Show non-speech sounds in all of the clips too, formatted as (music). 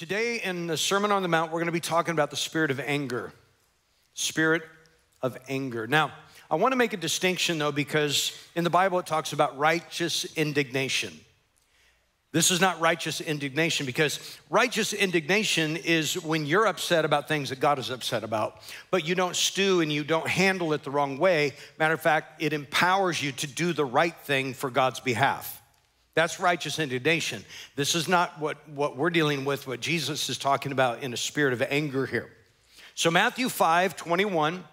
Today in the Sermon on the Mount, we're going to be talking about the spirit of anger. Spirit of anger. Now, I want to make a distinction though, because in the Bible it talks about righteous indignation. This is not righteous indignation because righteous indignation is when you're upset about things that God is upset about, but you don't stew and you don't handle it the wrong way. Matter of fact, it empowers you to do the right thing for God's behalf. That's righteous indignation. This is not what, what we're dealing with, what Jesus is talking about in a spirit of anger here. So, Matthew 5 21,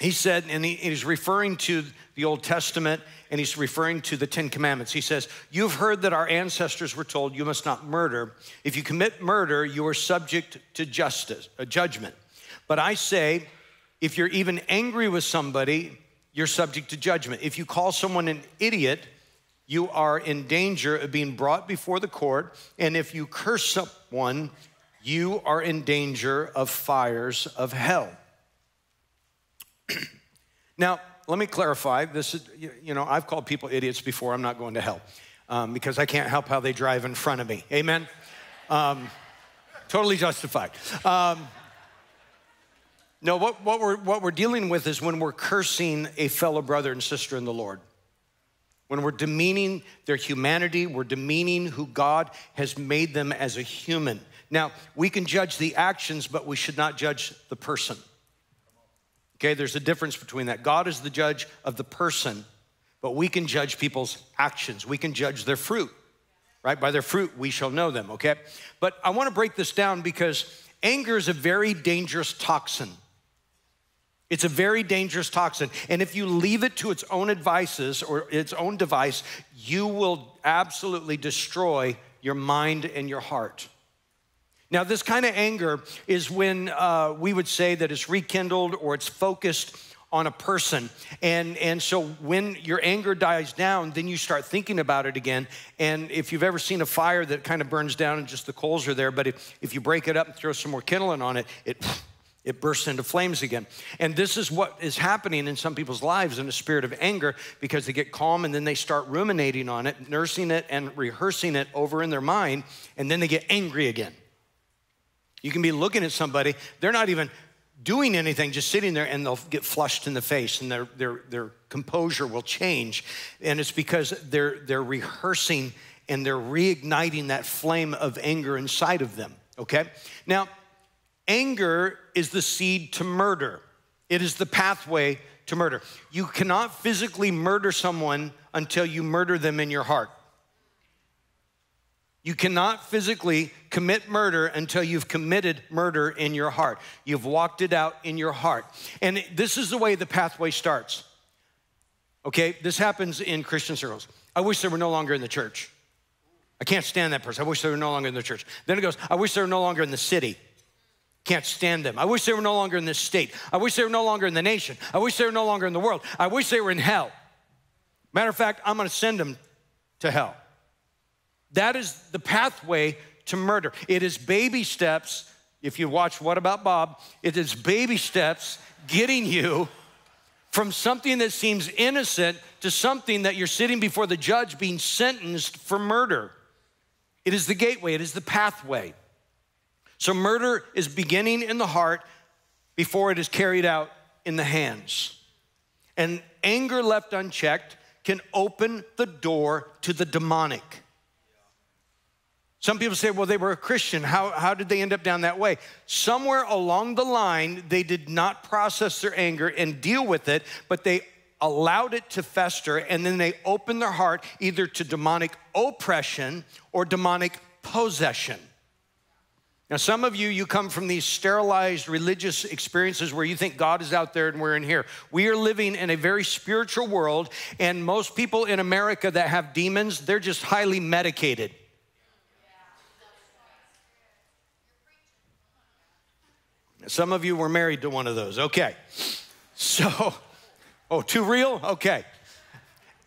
he said, and he, he's referring to the Old Testament and he's referring to the Ten Commandments. He says, You've heard that our ancestors were told you must not murder. If you commit murder, you are subject to justice, a judgment. But I say, if you're even angry with somebody, you're subject to judgment. If you call someone an idiot, you are in danger of being brought before the court. And if you curse someone, you are in danger of fires of hell. (clears throat) now, let me clarify. This is, you know, I've called people idiots before. I'm not going to hell um, because I can't help how they drive in front of me. Amen? Um, totally justified. Um, no, what, what, we're, what we're dealing with is when we're cursing a fellow brother and sister in the Lord. When we're demeaning their humanity, we're demeaning who God has made them as a human. Now, we can judge the actions, but we should not judge the person. Okay, there's a difference between that. God is the judge of the person, but we can judge people's actions. We can judge their fruit, right? By their fruit, we shall know them, okay? But I wanna break this down because anger is a very dangerous toxin. It's a very dangerous toxin. And if you leave it to its own advices or its own device, you will absolutely destroy your mind and your heart. Now, this kind of anger is when uh, we would say that it's rekindled or it's focused on a person. And, and so when your anger dies down, then you start thinking about it again. And if you've ever seen a fire that kind of burns down and just the coals are there, but if, if you break it up and throw some more kindling on it, it it bursts into flames again. And this is what is happening in some people's lives in a spirit of anger because they get calm and then they start ruminating on it, nursing it and rehearsing it over in their mind, and then they get angry again. You can be looking at somebody, they're not even doing anything, just sitting there, and they'll get flushed in the face and their, their, their composure will change. And it's because they're, they're rehearsing and they're reigniting that flame of anger inside of them, okay? Now, Anger is the seed to murder, it is the pathway to murder. You cannot physically murder someone until you murder them in your heart. You cannot physically commit murder until you've committed murder in your heart. You've walked it out in your heart. And this is the way the pathway starts. Okay, this happens in Christian circles. I wish they were no longer in the church. I can't stand that person. I wish they were no longer in the church. Then it goes, I wish they were no longer in the city. Can't stand them. I wish they were no longer in this state. I wish they were no longer in the nation. I wish they were no longer in the world. I wish they were in hell. Matter of fact, I'm gonna send them to hell. That is the pathway to murder. It is baby steps. If you watch What About Bob, it is baby steps getting you from something that seems innocent to something that you're sitting before the judge being sentenced for murder. It is the gateway, it is the pathway. So murder is beginning in the heart before it is carried out in the hands. And anger left unchecked can open the door to the demonic. Some people say, well, they were a Christian. How, how did they end up down that way? Somewhere along the line, they did not process their anger and deal with it, but they allowed it to fester, and then they opened their heart either to demonic oppression or demonic possession. Now, some of you, you come from these sterilized religious experiences where you think God is out there and we're in here. We are living in a very spiritual world, and most people in America that have demons, they're just highly medicated. Some of you were married to one of those. Okay. So, oh, too real? Okay.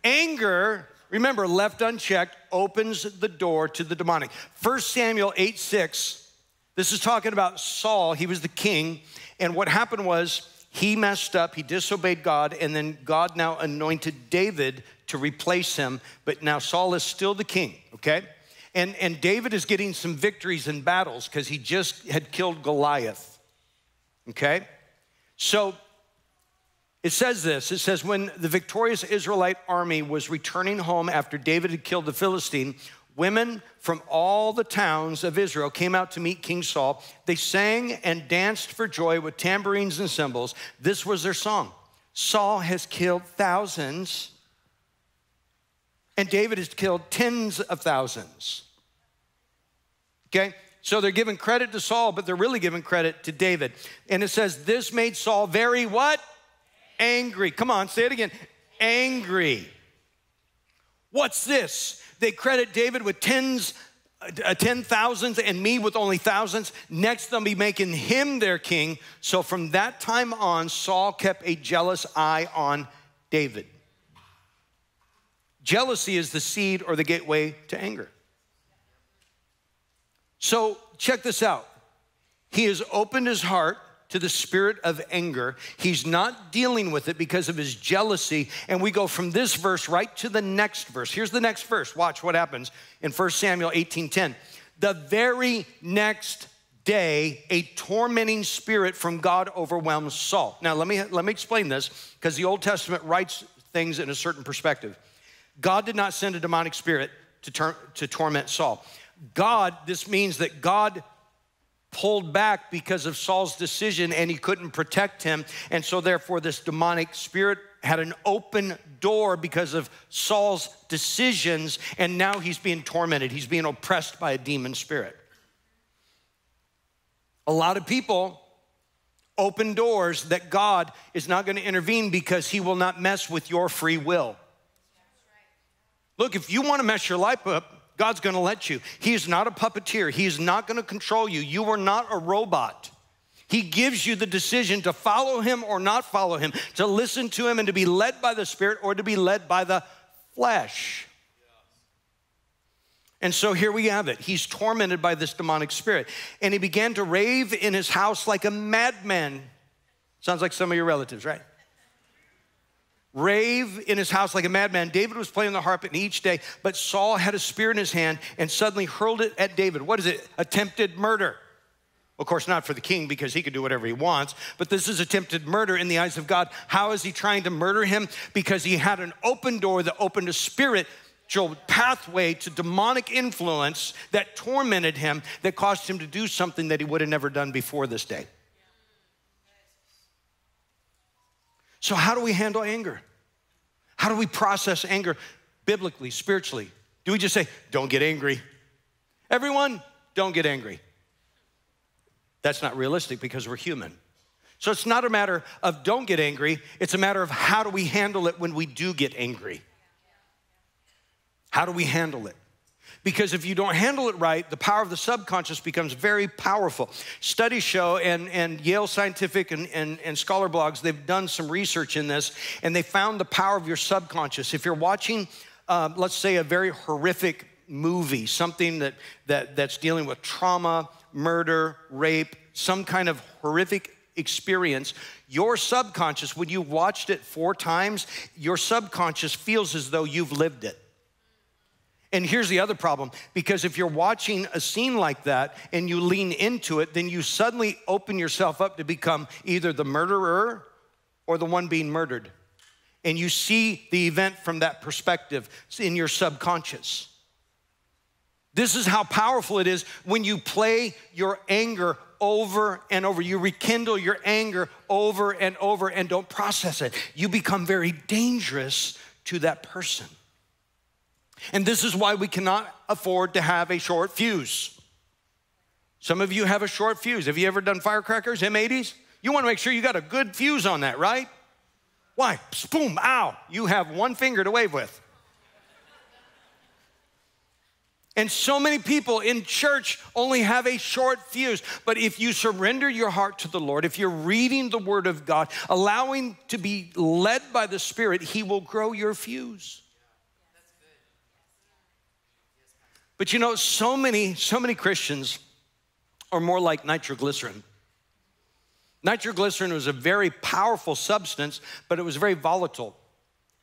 Anger, remember, left unchecked, opens the door to the demonic. 1 Samuel 8 6 this is talking about Saul. He was the king. And what happened was he messed up, he disobeyed God, and then God now anointed David to replace him. But now Saul is still the king, okay? And, and David is getting some victories in battles because he just had killed Goliath. Okay? So it says this it says, when the victorious Israelite army was returning home after David had killed the Philistine, women from all the towns of Israel came out to meet King Saul. They sang and danced for joy with tambourines and cymbals. This was their song Saul has killed thousands and David has killed tens of thousands. Okay? So they're giving credit to Saul, but they're really giving credit to David. And it says, This made Saul very what? Angry. Come on, say it again. Angry. What's this? They credit David with tens, uh, ten thousands, and me with only thousands. Next, they'll be making him their king. So from that time on, Saul kept a jealous eye on David. Jealousy is the seed or the gateway to anger. So check this out. He has opened his heart to the spirit of anger. He's not dealing with it because of his jealousy. And we go from this verse right to the next verse. Here's the next verse. Watch what happens in 1 Samuel 18:10. The very next day, a tormenting spirit from God overwhelms Saul. Now, let me, let me explain this because the Old Testament writes things in a certain perspective. God did not send a demonic spirit to, tor- to torment Saul. God, this means that God pulled back because of Saul's decision and he couldn't protect him. And so, therefore, this demonic spirit had an open door because of Saul's decisions, and now he's being tormented. He's being oppressed by a demon spirit. A lot of people open doors that God is not going to intervene because he will not mess with your free will. Look, if you want to mess your life up, God's going to let you. He is not a puppeteer. He is not going to control you. You are not a robot. He gives you the decision to follow him or not follow him, to listen to him and to be led by the Spirit or to be led by the flesh. And so here we have it. He's tormented by this demonic spirit. And he began to rave in his house like a madman. Sounds like some of your relatives, right? Rave in his house like a madman. David was playing the harp and each day, but Saul had a spear in his hand and suddenly hurled it at David. What is it? Attempted murder. Of course, not for the king because he can do whatever he wants, but this is attempted murder in the eyes of God. How is he trying to murder him? Because he had an open door that opened a spirit pathway to demonic influence that tormented him, that caused him to do something that he would have never done before this day. So, how do we handle anger? How do we process anger biblically, spiritually? Do we just say, don't get angry? Everyone, don't get angry. That's not realistic because we're human. So it's not a matter of don't get angry, it's a matter of how do we handle it when we do get angry? How do we handle it? Because if you don't handle it right, the power of the subconscious becomes very powerful. Studies show, and, and Yale Scientific and, and, and Scholar Blogs, they've done some research in this, and they found the power of your subconscious. If you're watching, uh, let's say, a very horrific movie, something that, that, that's dealing with trauma, murder, rape, some kind of horrific experience, your subconscious, when you've watched it four times, your subconscious feels as though you've lived it. And here's the other problem because if you're watching a scene like that and you lean into it, then you suddenly open yourself up to become either the murderer or the one being murdered. And you see the event from that perspective in your subconscious. This is how powerful it is when you play your anger over and over. You rekindle your anger over and over and don't process it. You become very dangerous to that person. And this is why we cannot afford to have a short fuse. Some of you have a short fuse. Have you ever done firecrackers, M80s? You want to make sure you got a good fuse on that, right? Why? Boom, ow. You have one finger to wave with. And so many people in church only have a short fuse. But if you surrender your heart to the Lord, if you're reading the Word of God, allowing to be led by the Spirit, He will grow your fuse. But you know, so many, so many Christians are more like nitroglycerin. Nitroglycerin was a very powerful substance, but it was very volatile.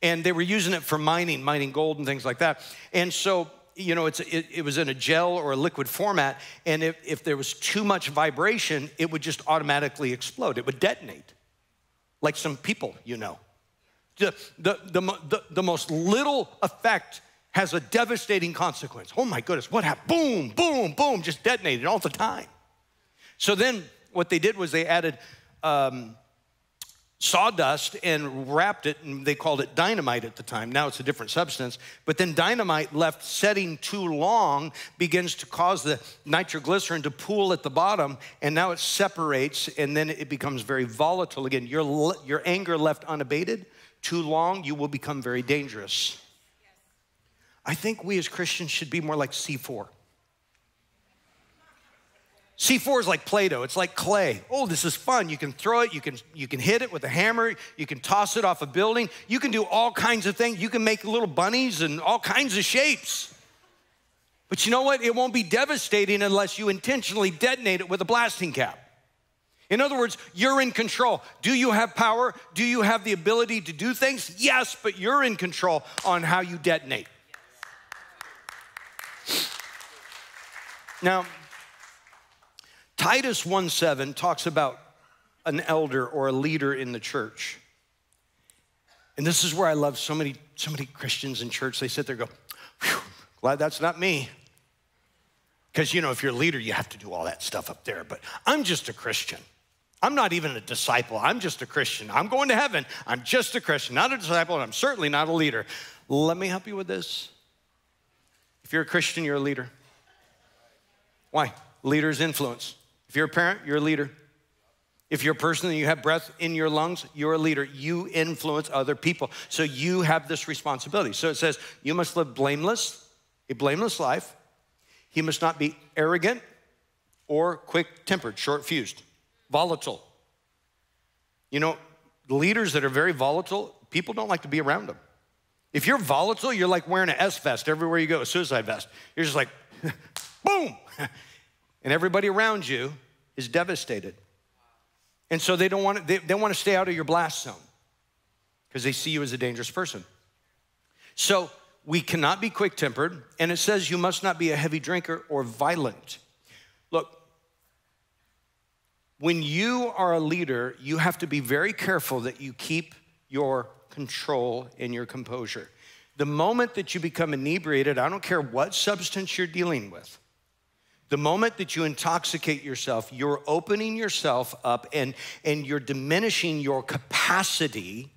And they were using it for mining, mining gold and things like that. And so you know, it's, it, it, was in a gel or a liquid format, and if, if there was too much vibration, it would just automatically explode. It would detonate, like some people you know. The, the, the, the, the most little effect has a devastating consequence. Oh my goodness, what happened? Boom, boom, boom, just detonated all the time. So then what they did was they added um, sawdust and wrapped it, and they called it dynamite at the time. Now it's a different substance. But then dynamite left setting too long begins to cause the nitroglycerin to pool at the bottom, and now it separates, and then it becomes very volatile again. Your, your anger left unabated too long, you will become very dangerous. I think we as Christians should be more like C4. C4 is like Play-Doh. It's like clay. Oh, this is fun. You can throw it, you can, you can hit it with a hammer, you can toss it off a building, you can do all kinds of things. You can make little bunnies and all kinds of shapes. But you know what? It won't be devastating unless you intentionally detonate it with a blasting cap. In other words, you're in control. Do you have power? Do you have the ability to do things? Yes, but you're in control on how you detonate. Now, Titus 1:7 talks about an elder or a leader in the church. And this is where I love so many, so many Christians in church. They sit there go, glad that's not me. Because, you know, if you're a leader, you have to do all that stuff up there. But I'm just a Christian. I'm not even a disciple. I'm just a Christian. I'm going to heaven. I'm just a Christian, not a disciple, and I'm certainly not a leader. Let me help you with this. If you're a Christian, you're a leader. Why? Leaders influence. If you're a parent, you're a leader. If you're a person and you have breath in your lungs, you're a leader. You influence other people. So you have this responsibility. So it says, you must live blameless, a blameless life. He must not be arrogant or quick tempered, short fused, volatile. You know, leaders that are very volatile, people don't like to be around them. If you're volatile, you're like wearing an S vest everywhere you go, a suicide vest. You're just like, (laughs) boom (laughs) and everybody around you is devastated. And so they don't want to, they, they want to stay out of your blast zone because they see you as a dangerous person. So we cannot be quick tempered, and it says you must not be a heavy drinker or violent. Look, when you are a leader, you have to be very careful that you keep your control and your composure. The moment that you become inebriated, I don't care what substance you're dealing with, the moment that you intoxicate yourself, you're opening yourself up and, and you're diminishing your capacity.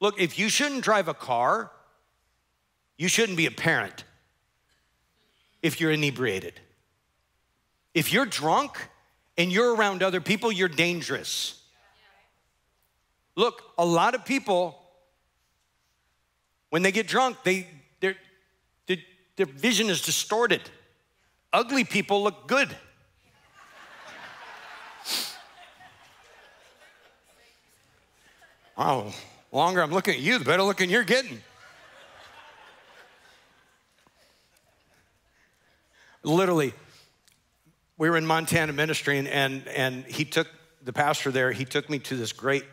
Look, if you shouldn't drive a car, you shouldn't be a parent if you're inebriated. If you're drunk and you're around other people, you're dangerous. Look, a lot of people, when they get drunk, they, their, their vision is distorted. Ugly people look good. Wow, longer I'm looking at you, the better looking you're getting. Literally, we were in Montana ministry, and, and, and he took the pastor there, he took me to this great,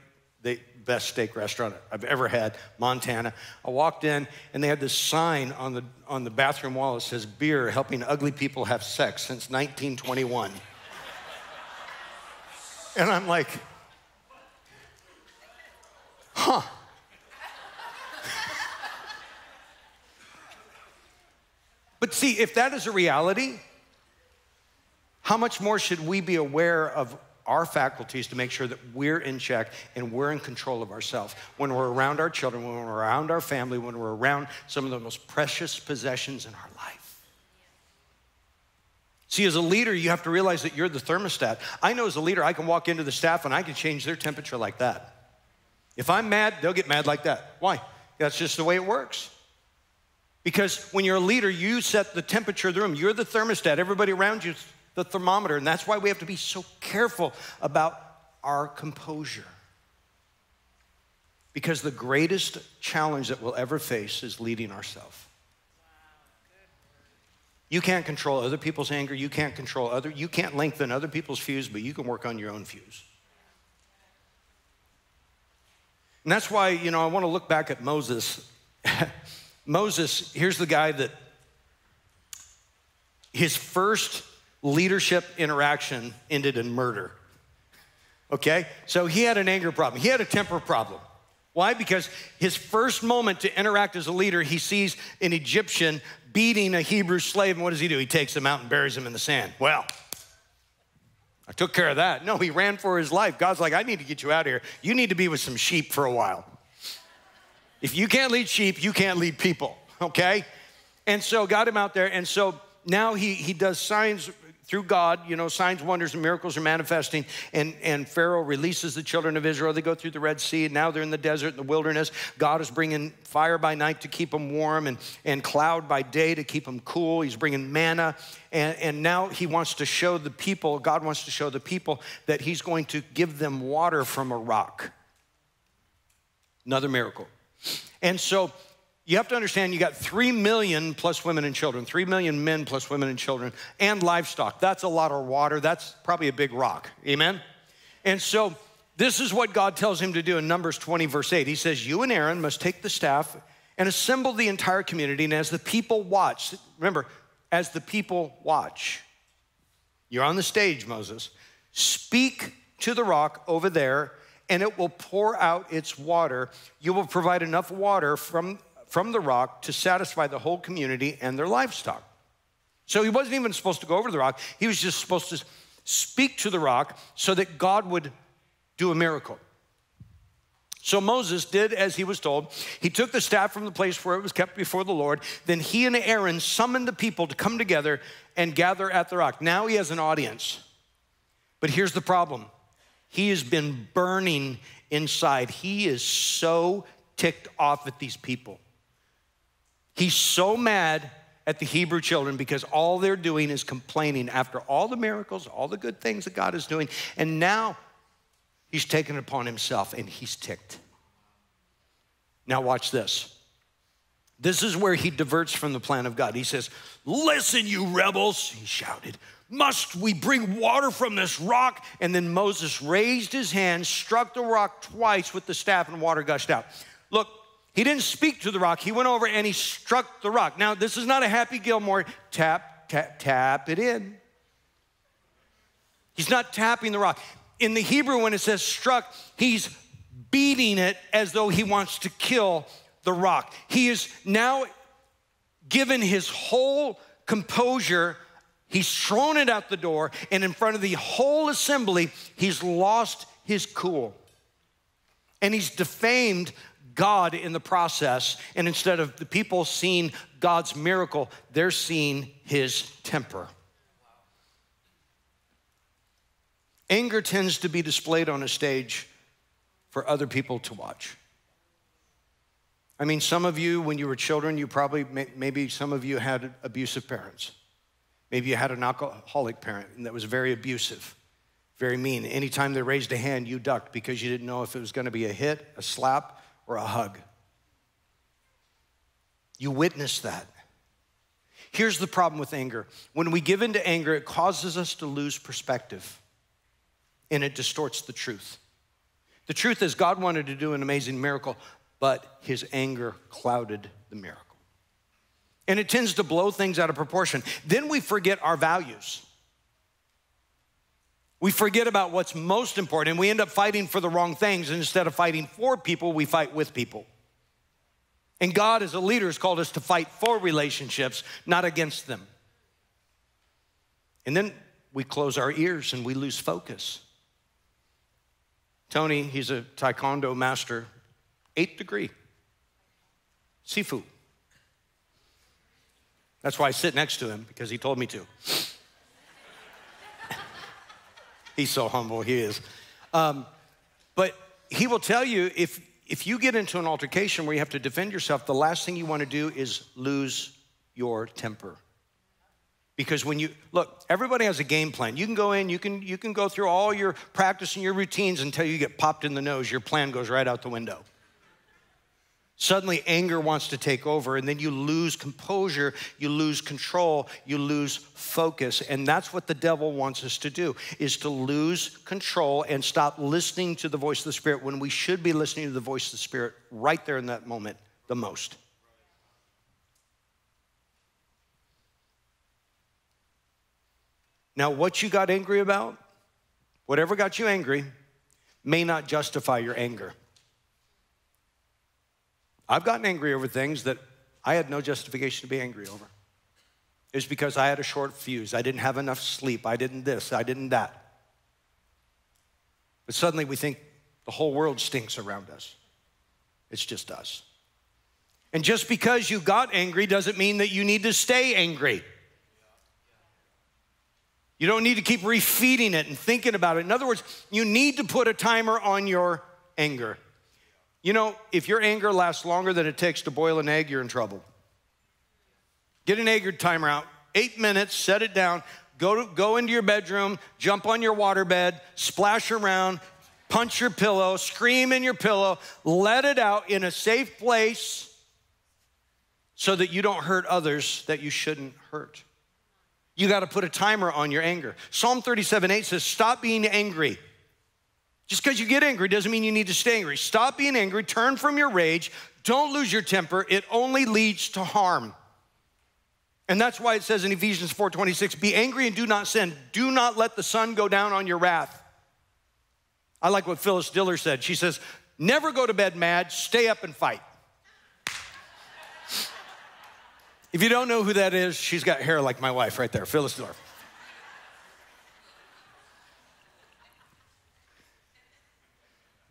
the best steak restaurant I've ever had, Montana. I walked in, and they had this sign on the, on the bathroom wall that says, Beer helping ugly people have sex since 1921. and I'm like, huh. but see, if that is a reality, how much more should we be aware of our faculties to make sure that we're in check and we're in control of ourselves. When we're around our children, when we're around our family, when we're around some of the most precious possessions in our life. See, as a leader, you have to realize that you're the thermostat. I know as a leader, I can walk into the staff and I can change their temperature like that. If I'm mad, they'll get mad like that. Why? That's just the way it works. Because when you're a leader, you set the temperature of the room. You're the thermostat. Everybody around you the thermometer. And that's why we have to be so careful about our composure. Because the greatest challenge that we'll ever face is leading ourselves. You can't control other people's anger. You can't control other, you can't lengthen other people's fuse, but you can work on your own fuse. And that's why, you know, I want to look back at Moses. (laughs) Moses, here's the guy that his first leadership interaction ended in murder. Okay? So he had an anger problem, he had a temper problem. Why? Because his first moment to interact as a leader, he sees an Egyptian beating a Hebrew slave, and what does he do? He takes him out and buries him in the sand. Well, I took care of that. No, he ran for his life. God's like, I need to get you out of here. You need to be with some sheep for a while. If you can't lead sheep, you can't lead people, okay? And so got him out there, and so now he, he does signs through God, you know, signs, wonders, and miracles are manifesting, and, and Pharaoh releases the children of Israel. They go through the Red Sea, and now they're in the desert, in the wilderness. God is bringing fire by night to keep them warm, and, and cloud by day to keep them cool. He's bringing manna, and, and now he wants to show the people, God wants to show the people that he's going to give them water from a rock. Another miracle. And so you have to understand you got 3 million plus women and children, 3 million men plus women and children, and livestock. That's a lot of water. That's probably a big rock. Amen? And so this is what God tells him to do in Numbers 20, verse 8. He says, You and Aaron must take the staff and assemble the entire community. And as the people watch, remember, as the people watch, you're on the stage, Moses, speak to the rock over there and it will pour out its water. You will provide enough water from from the rock to satisfy the whole community and their livestock. So he wasn't even supposed to go over the rock, he was just supposed to speak to the rock so that God would do a miracle. So Moses did as he was told. He took the staff from the place where it was kept before the Lord. Then he and Aaron summoned the people to come together and gather at the rock. Now he has an audience. But here's the problem he has been burning inside. He is so ticked off at these people. He's so mad at the Hebrew children because all they're doing is complaining after all the miracles, all the good things that God is doing. And now he's taken it upon himself and he's ticked. Now, watch this. This is where he diverts from the plan of God. He says, Listen, you rebels, he shouted, must we bring water from this rock? And then Moses raised his hand, struck the rock twice with the staff, and water gushed out. Look, he didn't speak to the rock. He went over and he struck the rock. Now, this is not a Happy Gilmore tap, tap, tap it in. He's not tapping the rock. In the Hebrew, when it says struck, he's beating it as though he wants to kill the rock. He is now given his whole composure. He's thrown it out the door, and in front of the whole assembly, he's lost his cool. And he's defamed God in the process. And instead of the people seeing God's miracle, they're seeing his temper. Anger tends to be displayed on a stage for other people to watch. I mean, some of you, when you were children, you probably, maybe some of you had abusive parents. Maybe you had an alcoholic parent that was very abusive, very mean. Anytime they raised a hand, you ducked because you didn't know if it was going to be a hit, a slap, or a hug. You witness that. Here's the problem with anger when we give in to anger, it causes us to lose perspective and it distorts the truth. The truth is, God wanted to do an amazing miracle, but his anger clouded the miracle. And it tends to blow things out of proportion. Then we forget our values. We forget about what's most important and we end up fighting for the wrong things. And instead of fighting for people, we fight with people. And God, as a leader, has called us to fight for relationships, not against them. And then we close our ears and we lose focus. Tony, he's a taekwondo master, eighth degree, sifu. That's why I sit next to him because he told me to. He's so humble, he is. Um, but he will tell you if, if you get into an altercation where you have to defend yourself, the last thing you want to do is lose your temper. Because when you look, everybody has a game plan. You can go in, you can, you can go through all your practice and your routines until you get popped in the nose. Your plan goes right out the window. Suddenly, anger wants to take over, and then you lose composure, you lose control, you lose focus. And that's what the devil wants us to do, is to lose control and stop listening to the voice of the Spirit when we should be listening to the voice of the Spirit right there in that moment the most. Now, what you got angry about, whatever got you angry, may not justify your anger. I've gotten angry over things that I had no justification to be angry over. It's because I had a short fuse. I didn't have enough sleep. I didn't this. I didn't that. But suddenly we think the whole world stinks around us. It's just us. And just because you got angry doesn't mean that you need to stay angry. You don't need to keep refeeding it and thinking about it. In other words, you need to put a timer on your anger. You know, if your anger lasts longer than it takes to boil an egg, you're in trouble. Get an egg timer out, eight minutes, set it down, go, to, go into your bedroom, jump on your waterbed, splash around, punch your pillow, scream in your pillow, let it out in a safe place so that you don't hurt others that you shouldn't hurt. You got to put a timer on your anger. Psalm 37 8 says, Stop being angry. Just because you get angry doesn't mean you need to stay angry. Stop being angry, turn from your rage, don't lose your temper. It only leads to harm. And that's why it says in Ephesians 4:26, be angry and do not sin. Do not let the sun go down on your wrath. I like what Phyllis Diller said. She says, never go to bed mad, stay up and fight. if you don't know who that is, she's got hair like my wife right there, Phyllis Diller.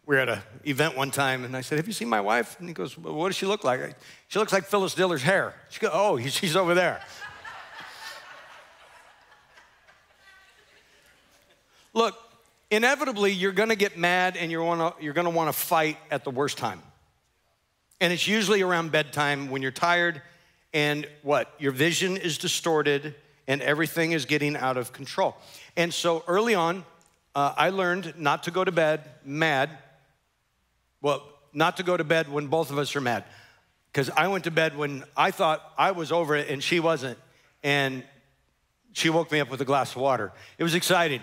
We were at an event one time, and I said, Have you seen my wife? And he goes, well, What does she look like? She looks like Phyllis Diller's hair. She goes, Oh, (laughs) she's over there. Look, inevitably you're going to get mad and you're, wanna, you're going to want to fight at the worst time. And it's usually around bedtime when you're tired and what? Your vision is distorted and everything is getting out of control. And so early on, uh, I learned not to go to bed mad. Well, not to go to bed when both of us are mad. Because I went to bed when I thought I was over it and she wasn't. And she woke me up with a glass of water. It was exciting.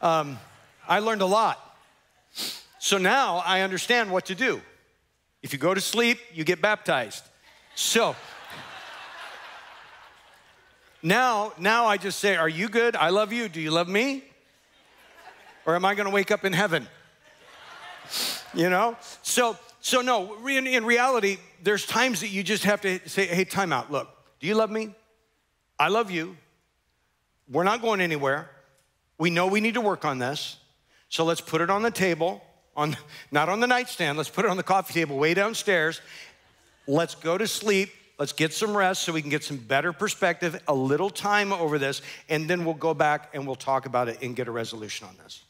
Um, I learned a lot. So now I understand what to do. If you go to sleep, you get baptized. So now, now I just say, Are you good? I love you. Do you love me? Or am I gonna wake up in heaven? You know? So, so no, in, in reality, there's times that you just have to say, Hey, time out. Look, do you love me? I love you. We're not going anywhere. We know we need to work on this. So let's put it on the table, on, not on the nightstand, let's put it on the coffee table way downstairs. Let's go to sleep. Let's get some rest so we can get some better perspective, a little time over this, and then we'll go back and we'll talk about it and get a resolution on this.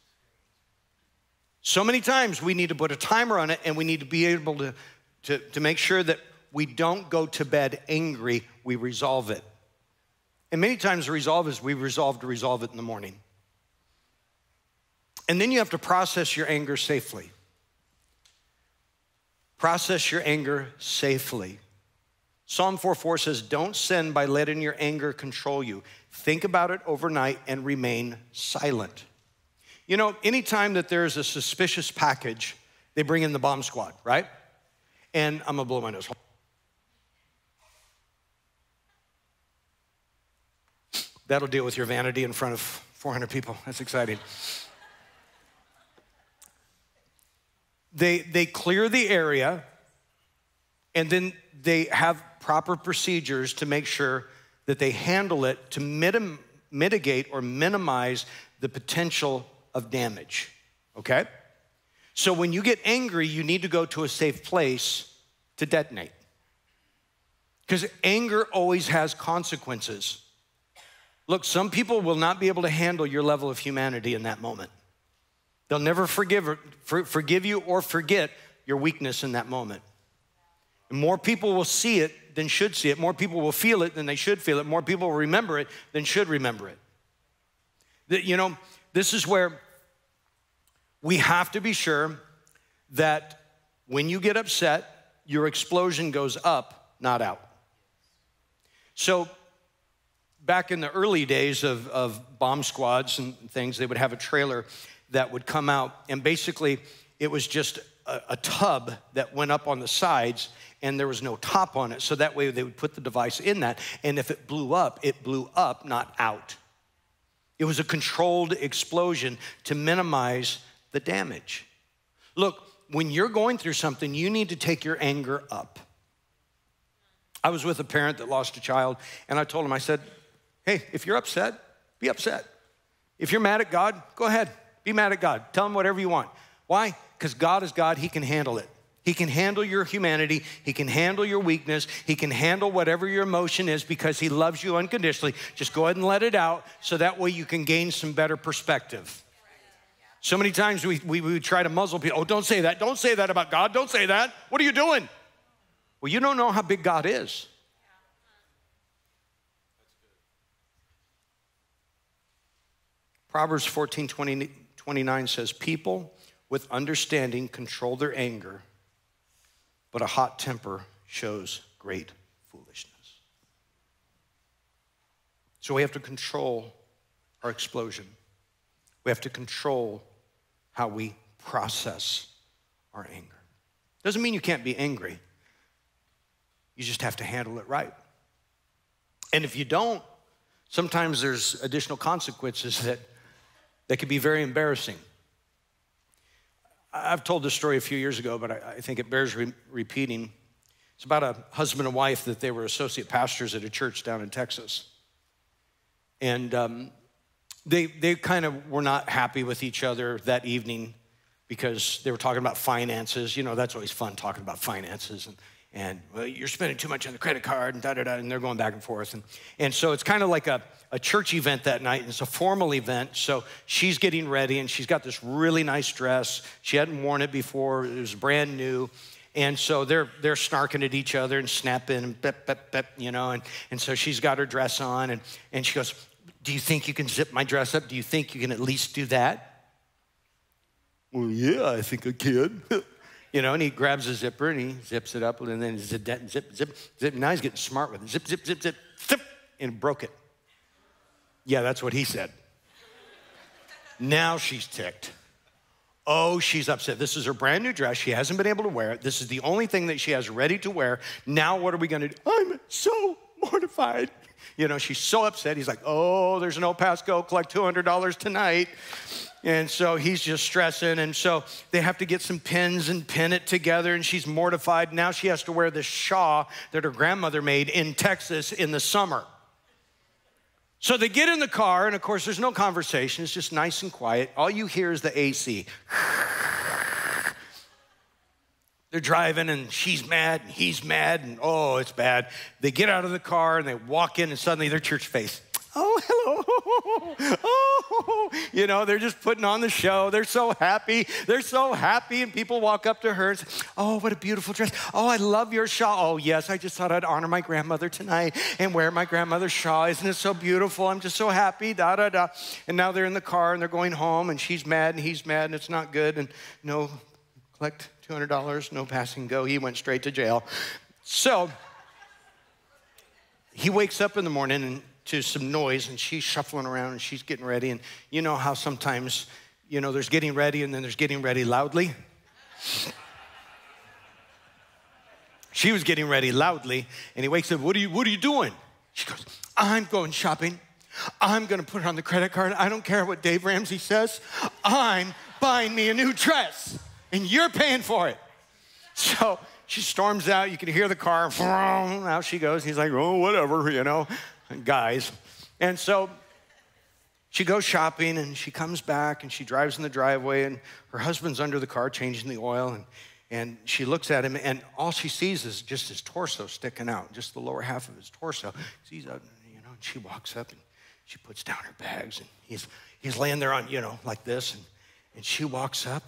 So many times we need to put a timer on it and we need to be able to, to, to make sure that we don't go to bed angry, we resolve it. And many times the resolve is we resolve to resolve it in the morning. And then you have to process your anger safely. Process your anger safely. Psalm 4:4 says, Don't sin by letting your anger control you. Think about it overnight and remain silent. You know, anytime that there's a suspicious package, they bring in the bomb squad, right? And I'm gonna blow my nose. That'll deal with your vanity in front of 400 people. That's exciting. they, they clear the area and then they have proper procedures to make sure that they handle it to mitigate or minimize the potential of damage. Okay? So when you get angry, you need to go to a safe place to detonate. Because anger always has consequences. Look, some people will not be able to handle your level of humanity in that moment. They'll never forgive, forgive you or forget your weakness in that moment. And more people will see it than should see it. More people will feel it than they should feel it. More people will remember it than should remember it. You know, this is where we have to be sure that when you get upset, your explosion goes up, not out. So, back in the early days of, of bomb squads and things, they would have a trailer that would come out, and basically it was just a, a tub that went up on the sides and there was no top on it. So that way they would put the device in that, and if it blew up, it blew up, not out. It was a controlled explosion to minimize the damage. Look, when you're going through something, you need to take your anger up. I was with a parent that lost a child, and I told him, I said, hey, if you're upset, be upset. If you're mad at God, go ahead, be mad at God. Tell him whatever you want. Why? Because God is God, He can handle it. He can handle your humanity. He can handle your weakness. He can handle whatever your emotion is because He loves you unconditionally. Just go ahead and let it out so that way you can gain some better perspective. So many times we, we, we try to muzzle people. Oh, don't say that. Don't say that about God. Don't say that. What are you doing? Well, you don't know how big God is. Proverbs 14 20, 29 says, People with understanding control their anger, but a hot temper shows great foolishness. So we have to control our explosion. We have to control how we process our anger. Doesn't mean you can't be angry. You just have to handle it right. And if you don't, sometimes there's additional consequences that, that can be very embarrassing. I've told this story a few years ago, but I, I think it bears re- repeating. It's about a husband and wife that they were associate pastors at a church down in Texas. And um, they, they kind of were not happy with each other that evening because they were talking about finances. You know, that's always fun talking about finances. And, and well, you're spending too much on the credit card and da da da, and they're going back and forth. And, and so it's kind of like a, a church event that night. And it's a formal event. So she's getting ready and she's got this really nice dress. She hadn't worn it before, it was brand new. And so they're, they're snarking at each other and snapping and bep, bep, bep, you know. And, and so she's got her dress on and, and she goes, do you think you can zip my dress up? Do you think you can at least do that? Well, yeah, I think I can. (laughs) you know, and he grabs a zipper and he zips it up and then zip, zip, zip, zip. Now he's getting smart with it. Zip, zip, zip, zip, zip, and broke it. Yeah, that's what he said. now she's ticked. Oh, she's upset. This is her brand new dress. She hasn't been able to wear it. This is the only thing that she has ready to wear. Now, what are we going to do? I'm so mortified. You know, she's so upset. He's like, oh, there's no pass go, collect $200 tonight. And so he's just stressing. And so they have to get some pins and pin it together. And she's mortified. Now she has to wear this shawl that her grandmother made in Texas in the summer. So they get in the car, and of course, there's no conversation. It's just nice and quiet. All you hear is the AC. They're driving and she's mad and he's mad and oh, it's bad. They get out of the car and they walk in and suddenly they're church face. Oh, hello. (laughs) Oh, you know, they're just putting on the show. They're so happy. They're so happy. And people walk up to her and say, Oh, what a beautiful dress. Oh, I love your shawl. Oh, yes, I just thought I'd honor my grandmother tonight and wear my grandmother's shawl. Isn't it so beautiful? I'm just so happy. Da, da, da. And now they're in the car and they're going home and she's mad and he's mad and it's not good. And no, collect $200, no passing go. He went straight to jail. So he wakes up in the morning to some noise and she's shuffling around and she's getting ready. And you know how sometimes, you know, there's getting ready and then there's getting ready loudly? she was getting ready loudly and he wakes up, What are you, what are you doing? She goes, I'm going shopping. I'm gonna put it on the credit card. I don't care what Dave Ramsey says. I'm buying me a new dress and you're paying for it. So she storms out. You can hear the car. Out she goes. He's like, oh, whatever, you know, guys. And so she goes shopping and she comes back and she drives in the driveway and her husband's under the car changing the oil and, and she looks at him and all she sees is just his torso sticking out, just the lower half of his torso. She's out, you know, and she walks up and she puts down her bags and he's, he's laying there on, you know, like this and, and she walks up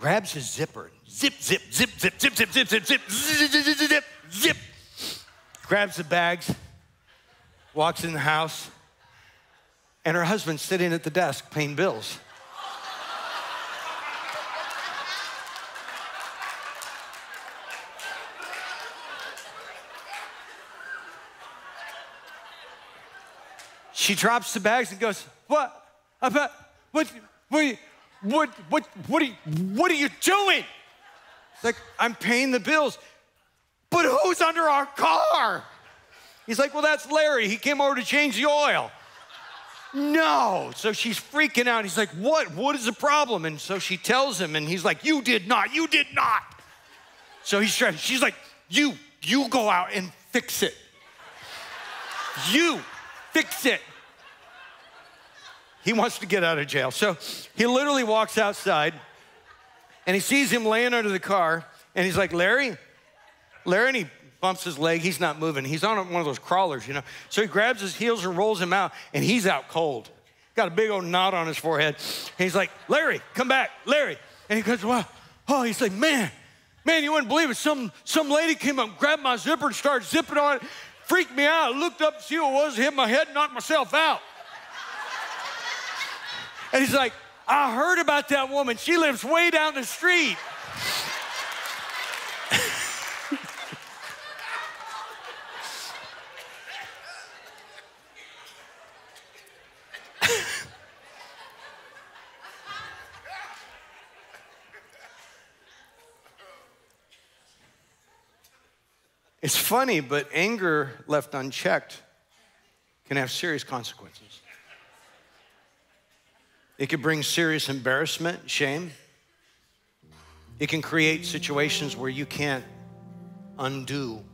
grabs his zipper, zip, zip, zip, zip, zip, zip, zip, zip, zip, zip, zip, zip, zip. Grabs the bags, walks in the house, and her husband's sitting at the desk paying bills. She drops the bags and goes, What? About, what, what, what, what, what, are you, what are you doing? It's like, I'm paying the bills. But who's under our car? He's like, Well, that's Larry. He came over to change the oil. no. So she's freaking out. He's like, What? What is the problem? And so she tells him, and he's like, You did not. You did not. So he's trying, she's like, You, you go out and fix it. You fix it. He wants to get out of jail. So he literally walks outside and he sees him laying under the car and he's like, Larry, Larry, and he bumps his leg. He's not moving. He's on one of those crawlers, you know. So he grabs his heels and rolls him out, and he's out cold. Got a big old knot on his forehead. He's like, Larry, come back, Larry. And he goes, Well, oh, he's like, Man, man, you wouldn't believe it. Some, some lady came up, grabbed my zipper, and started zipping on it. Freaked me out. Looked up to see what it was, hit my head, knocked myself out. And he's like, I heard about that woman. She lives way down the street. It's funny, but anger left unchecked can have serious consequences. It can bring serious embarrassment, shame. It can create situations where you can't undo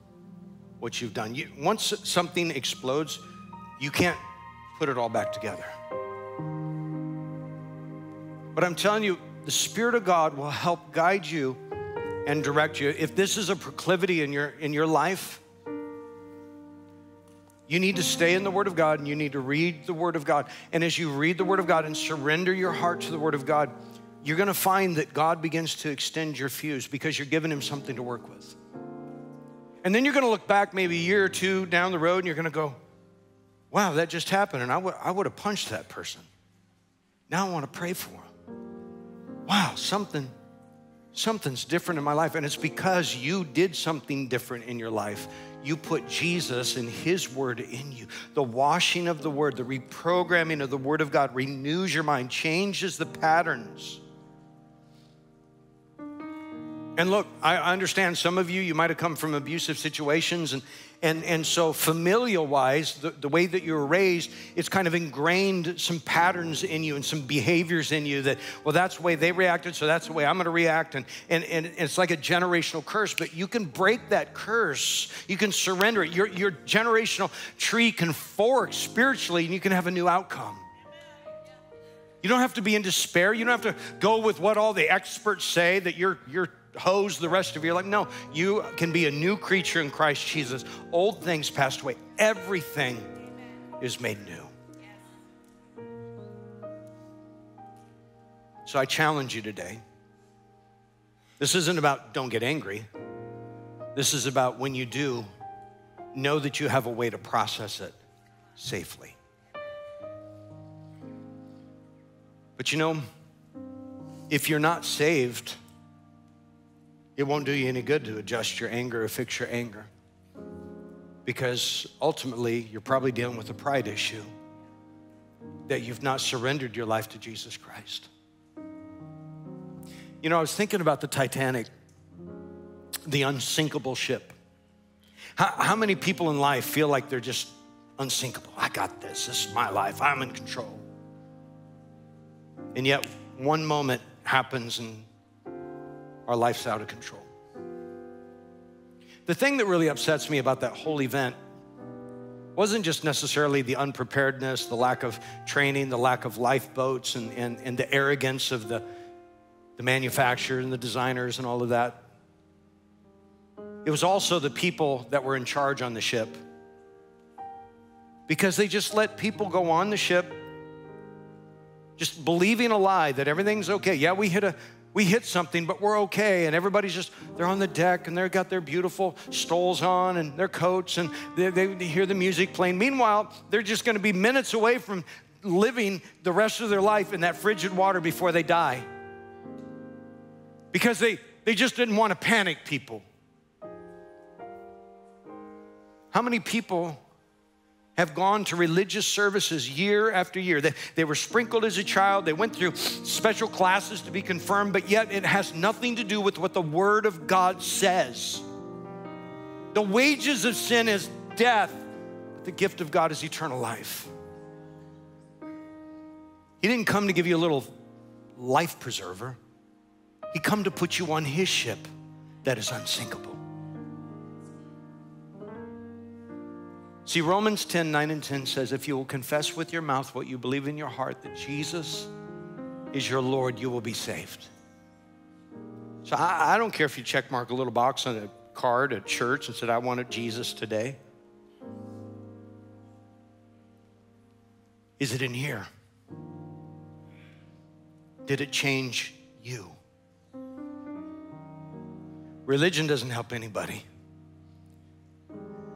what you've done. You, once something explodes, you can't put it all back together. But I'm telling you, the Spirit of God will help guide you and direct you. If this is a proclivity in your, in your life, you need to stay in the Word of God and you need to read the Word of God. And as you read the Word of God and surrender your heart to the Word of God, you're gonna find that God begins to extend your fuse because you're giving Him something to work with. And then you're gonna look back maybe a year or two down the road and you're gonna go, wow, that just happened. And I would, I would have punched that person. Now I wanna pray for him. Wow, something something's different in my life. And it's because you did something different in your life. You put Jesus and His Word in you. The washing of the Word, the reprogramming of the Word of God renews your mind, changes the patterns. And look, I understand some of you, you might have come from abusive situations, and and, and so, familial wise, the, the way that you were raised, it's kind of ingrained some patterns in you and some behaviors in you that, well, that's the way they reacted, so that's the way I'm gonna react. And, and, and it's like a generational curse, but you can break that curse. You can surrender it. Your, your generational tree can fork spiritually, and you can have a new outcome. You don't have to be in despair. You don't have to go with what all the experts say that you're, you're hose the rest of your life. No, you can be a new creature in Christ Jesus. Old things passed away, everything is made new. So I challenge you today. This isn't about don't get angry. This is about when you do, know that you have a way to process it safely. But you know, if you're not saved, it won't do you any good to adjust your anger or fix your anger because ultimately you're probably dealing with a pride issue that you've not surrendered your life to Jesus Christ. You know, I was thinking about the Titanic, the unsinkable ship. How, how many people in life feel like they're just unsinkable? I got this. This is my life. I'm in control. And yet, one moment happens and our life's out of control. The thing that really upsets me about that whole event wasn't just necessarily the unpreparedness, the lack of training, the lack of lifeboats, and, and, and the arrogance of the, the manufacturers and the designers and all of that. It was also the people that were in charge on the ship. Because they just let people go on the ship, just believing a lie that everything's okay. Yeah, we hit a we hit something, but we're okay. And everybody's just, they're on the deck and they've got their beautiful stoles on and their coats and they, they, hear the music playing. Meanwhile, they're just gonna be minutes away from living the rest of their life in that frigid water before they die. Because they, they just didn't wanna panic people. How many people have gone to religious services year after year. They, they were sprinkled as a child, they went through special classes to be confirmed, but yet it has nothing to do with what the Word of God says. The wages of sin is death, but the gift of God is eternal life. He didn't come to give you a little life preserver. He come to put you on his ship that is unsinkable. See, Romans 10 9 and 10 says, If you will confess with your mouth what you believe in your heart that Jesus is your Lord, you will be saved. So I, I don't care if you check mark a little box on a card at church and said, I wanted Jesus today. Is it in here? Did it change you? Religion doesn't help anybody.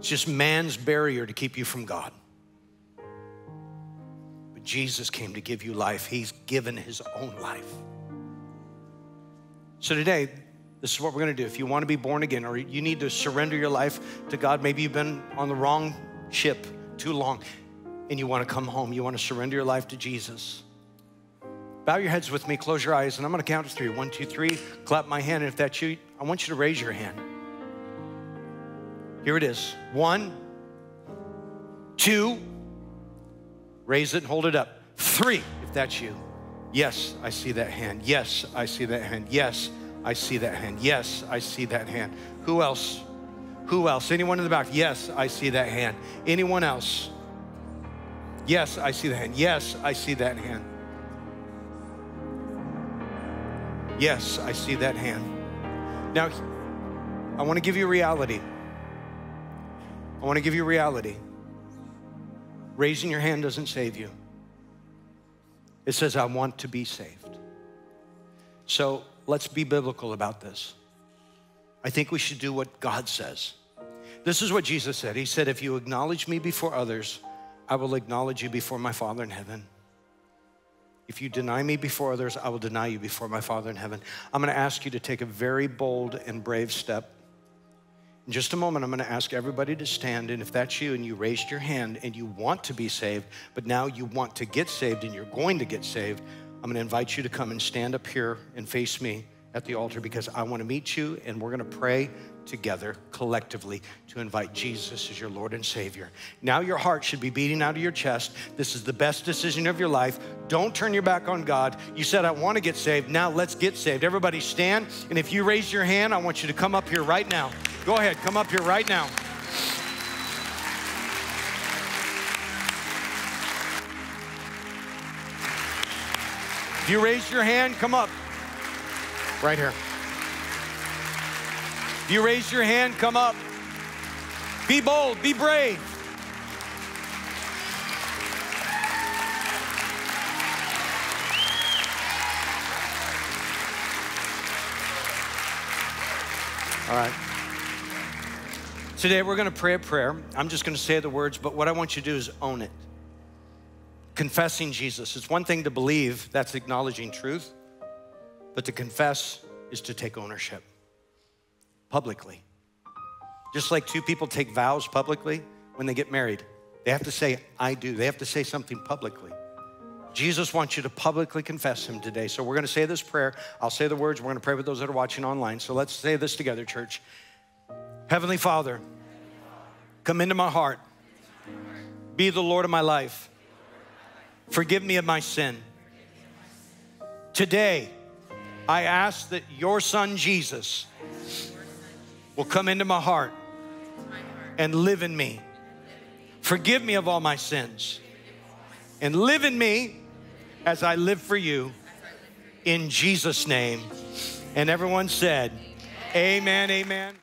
It's just man's barrier to keep you from God. But Jesus came to give you life. He's given his own life. So today, this is what we're going to do. If you want to be born again or you need to surrender your life to God, maybe you've been on the wrong ship too long and you want to come home, you want to surrender your life to Jesus. Bow your heads with me, close your eyes, and I'm going to count to three. One, two, three. Clap my hand. And if that's you, I want you to raise your hand. Here it is. One, two, raise it and hold it up. Three, if that's you. Yes, I see that hand. Yes, I see that hand. Yes, I see that hand. Yes, I see that hand. Who else? Who else? Anyone in the back? Yes, I see that hand. Anyone else? Yes, I see that hand. Yes, I see that hand. Yes, I see that hand. Now, I want to give you reality. I want to give you reality. Raising your hand doesn't save you. It says, I want to be saved. So let's be biblical about this. I think we should do what God says. This is what Jesus said. He said, If you acknowledge me before others, I will acknowledge you before my Father in heaven. If you deny me before others, I will deny you before my Father in heaven. I'm going to ask you to take a very bold and brave step. In just a moment, I'm going to ask everybody to stand. And if that's you and you raised your hand and you want to be saved, but now you want to get saved and you're going to get saved, I'm going to invite you to come and stand up here and face me at the altar because I want to meet you and we're going to pray together collectively to invite Jesus as your Lord and Savior. Now your heart should be beating out of your chest. This is the best decision of your life. Don't turn your back on God. You said, I want to get saved. Now let's get saved. Everybody stand. And if you raise your hand, I want you to come up here right now. Go ahead, come up here right now. If you raise your hand, come up. Right here. If you raise your hand, come up. Be bold, be brave. All right. Today we're going to pray a prayer. I'm just going to say the words, but what I want you to do is own it. Confessing Jesus. It's one thing to believe, that's acknowledging truth, but to confess is to take ownership publicly. Just like two people take vows publicly when they get married, they have to say, I do. They have to say something publicly. Jesus wants you to publicly confess him today. So we're going to say this prayer. I'll say the words. We're going to pray with those that are watching online. So let's say this together, church. Heavenly Father, come into my heart. Be the Lord of my life. Forgive me of my sin. Today, I ask that your son Jesus will come into my heart and live in me. Forgive me of all my sins and live in me as I live for you in Jesus' name. And everyone said, Amen, amen.